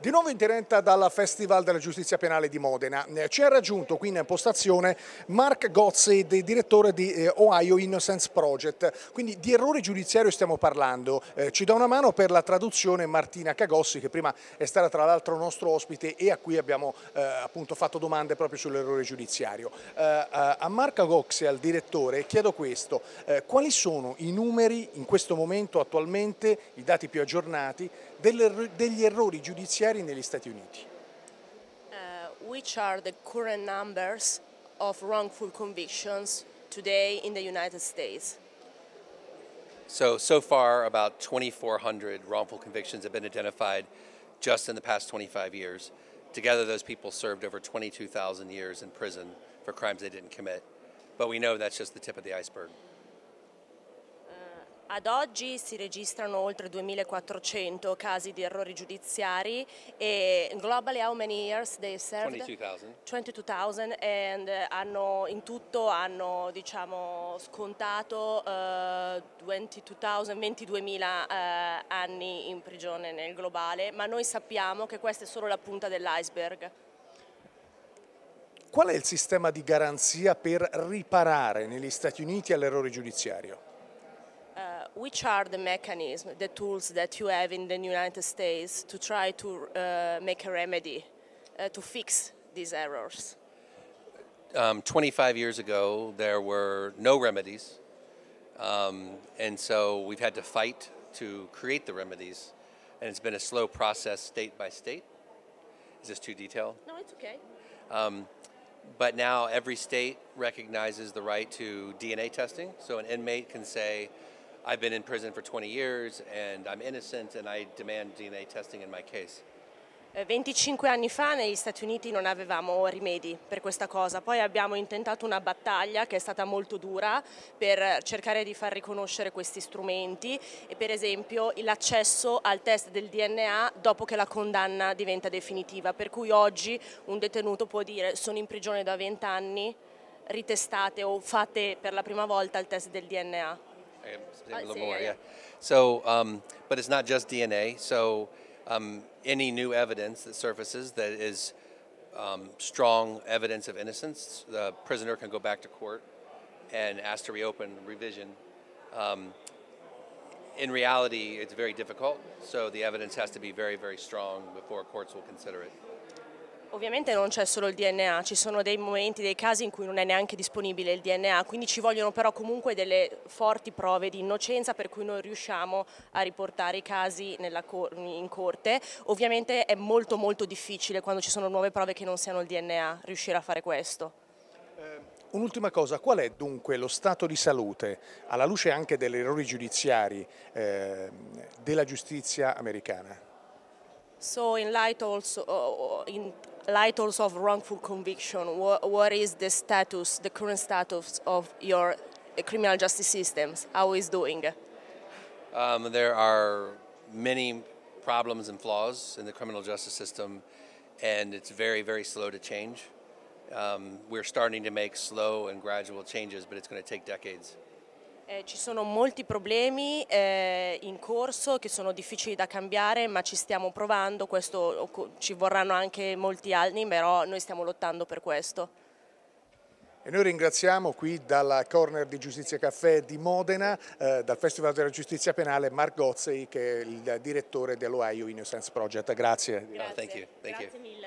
Di nuovo in diretta dal Festival della Giustizia Penale di Modena. Eh, ci ha raggiunto qui in postazione Mark Gozzi, direttore di eh, Ohio Innocence Project. Quindi di errore giudiziario stiamo parlando. Eh, ci dà una mano per la traduzione Martina Cagossi, che prima è stata tra l'altro nostro ospite e a cui abbiamo eh, appunto fatto domande proprio sull'errore giudiziario. Eh, eh, a Mark Gozzi, al direttore, chiedo questo. quali sono i numeri in questo momento attualmente, i dati più aggiornati, degli errori giudiziari negli Stati Uniti. Uh, which are the current numbers of wrongful convictions today in the United States? So, so far about 2,400 wrongful convictions have been identified just in the past 25 years. Together those people served over 22,000 years in prison for crimes they didn't commit. But we know that's just the tip of the iceberg. Ad oggi si registrano oltre 2400 casi di errori giudiziari e globally how many years they served? 22,000. 22,000 and hanno, in tutto hanno diciamo, scontato uh, 22.000 uh, anni in prigione nel globale, ma noi sappiamo che questa è solo la punta dell'iceberg. Qual è il sistema di garanzia per riparare negli Stati Uniti all'errore giudiziario? Which are the mechanisms, the tools that you have in the United States to try to uh, make a remedy, uh, to fix these errors? Um, 25 years ago, there were no remedies. Um, and so we've had to fight to create the remedies. And it's been a slow process state by state. Is this too detailed? No, it's okay. Um, but now every state recognizes the right to DNA testing. So an inmate can say, I've been in prison for 20 years and I'm innocent and I demand DNA testing in my case. 25 eh, anni fa negli Stati Uniti non avevamo rimedi per questa cosa, poi abbiamo intentato una battaglia che è stata molto dura per cercare di far riconoscere questi strumenti e per esempio l'accesso al test del DNA dopo che la condanna diventa definitiva, per cui oggi un detenuto può dire sono in prigione da 20 anni, ritestate o fate per la prima volta il test del DNA. A little more, yeah. So, um, but it's not just DNA. So, um, any new evidence that surfaces that is um, strong evidence of innocence, the prisoner can go back to court and ask to reopen revision. Um, in reality, it's very difficult, so the evidence has to be very, very strong before courts will consider it. Ovviamente non c'è solo il DNA, ci sono dei momenti, dei casi in cui non è neanche disponibile il DNA, quindi ci vogliono però comunque delle forti prove di innocenza per cui noi riusciamo a riportare i casi cor in corte. Ovviamente è molto molto difficile quando ci sono nuove prove che non siano il DNA riuscire a fare questo. Eh, un'ultima cosa, qual è dunque lo stato di salute, alla luce anche degli errori giudiziari, eh, della giustizia americana? So in light also in light also of wrongful conviction, what, what is the status, the current status of your criminal justice systems? How is doing? Um, there are many problems and flaws in the criminal justice system, and it's very, very slow to change. Um, we're starting to make slow and gradual changes, but it's going to take decades. Eh, ci sono molti problemi eh, in corso che sono difficili da cambiare, ma ci stiamo provando, questo, ci vorranno anche molti anni, però noi stiamo lottando per questo. E noi ringraziamo qui dalla Corner di Giustizia Caffè di Modena, eh, dal Festival della Giustizia Penale, Mark Gozzei, che è il direttore dell'Ohio Innocence Project. Grazie. Grazie, Thank you. Thank Grazie you. mille.